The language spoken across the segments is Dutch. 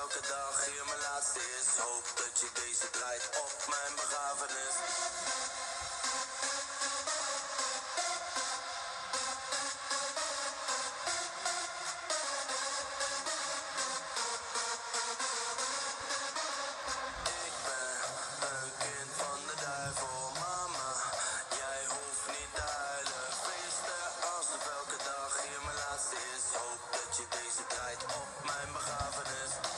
Elke dag hier mijn laatste is, hoop dat je deze tijd op mijn begraven is. Ik ben een kind van de duivel, mama. Jij hoeft niet te huilen, priesten. Als de elke dag hier mijn laatste is, hoop dat je deze tijd op mijn begraven is.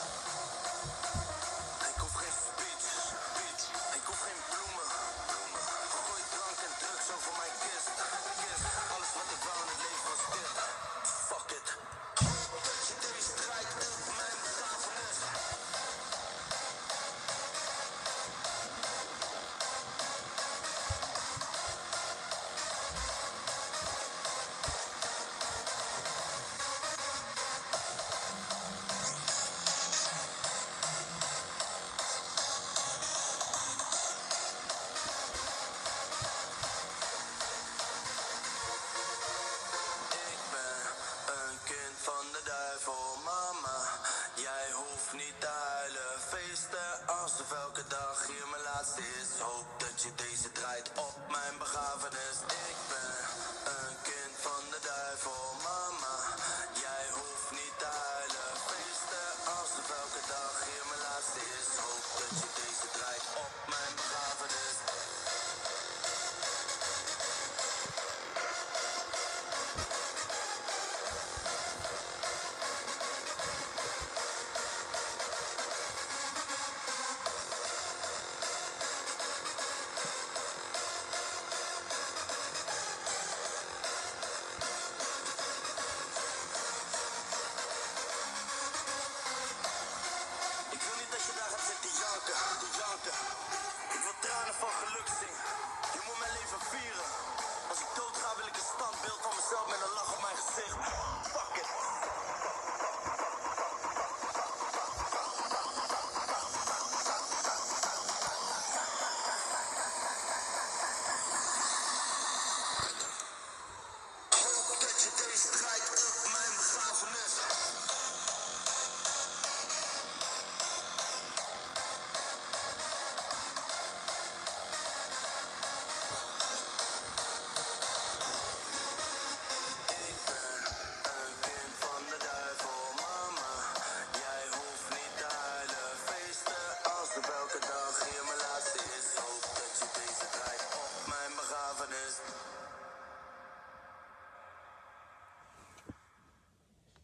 elke dag hier mijn laatste is. Hoop dat je deze draait op mijn begrafenis. Ik ben een kind van de duivel, mama. Jij hoeft niet te huilen. Feesten als elke dag hier mijn laatste is. Hoop dat je deze draait op mijn begrafenis. Ik wil niet dat je daar gaat zitten janken, te janken. Ik wil tranen van geluk zien. Je moet mijn leven vieren. Elke